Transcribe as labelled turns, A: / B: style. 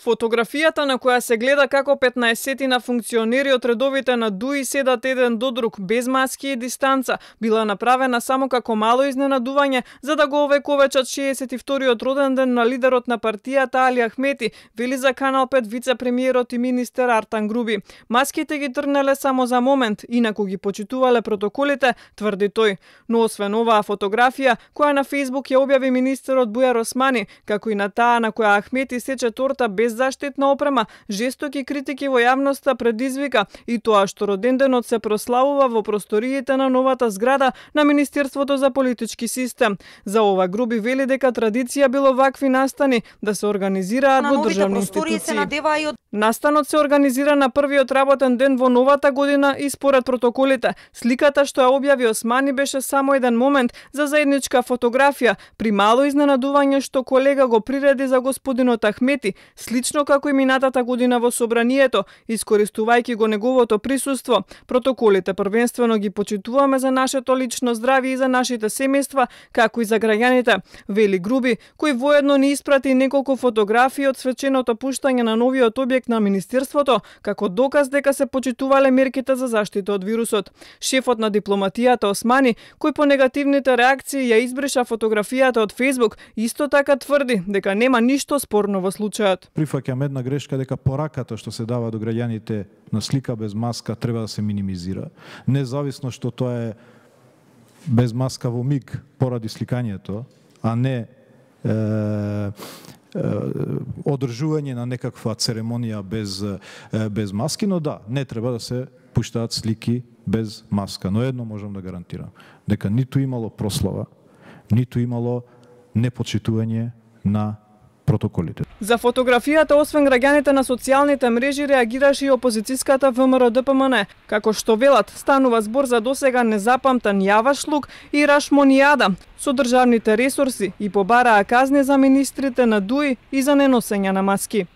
A: Фотографијата на која се гледа како 15 на функционери од редовите на ДУИ седат еден до друг, без маски и дистанца, била направена само како мало изненадување за да го овековечат 62-иот роден ден на лидерот на партијата Али Ахмети, вели за Канал 5 вице-премиерот и министер Артан Груби. Маските ги трнеле само за момент, инаку ги почитувале протоколите, тврди тој. Но освен оваа фотографија, која на Фейсбук ја објави министерот Бујар Османи, како и на таа на која Ахмети сече торта без без заштитна опрема, жестоки критики во јавноста предизвика и тоа што роденденот се прославува во просториите на новата зграда на Министерството за политички систем. За ова груби вели дека традиција било вакви настани да се организираат во државни институции. Се. Настанот се организира на првиот работен ден во новата година и според протоколите. Сликата што ја објави Османи беше само еден момент за заедничка фотографија, при мало изненадување што колега го приреди за господинот Ахмети, слично како и минатата година во собранието, искористувајќи го неговото присуство. Протоколите првенствено ги почитуваме за нашето лично здравје и за нашите семејства, како и за граѓаните. Вели Груби, кој воедно ни испрати неколку фотографии од свеченото пуштање на новиот објект на Министерството, како доказ дека се почитувале мерките за заштита од вирусот. Шефот на дипломатијата Османи, кој по негативните реакции ја избриша фотографијата од Фейсбук, исто така тврди дека нема ништо спорно во случајот
B: прифаќам една грешка дека пораката што се дава до граѓаните на слика без маска треба да се минимизира, независно што тоа е без маска во миг поради сликањето, а не е, одржување на некаква церемонија без, без маски, но да, не треба да се пуштаат слики без маска. Но едно можам да гарантирам, дека ниту имало прослава, ниту имало непочитување на протоколите.
A: За фотографијата, освен граѓаните на социјалните мрежи, реагираше и опозицијската ВМРО ДПМН. Како што велат, станува збор за досега незапамтен јавашлук и рашмонијада со државните ресурси и побараа казни за министрите на ДУИ и за неносење на маски.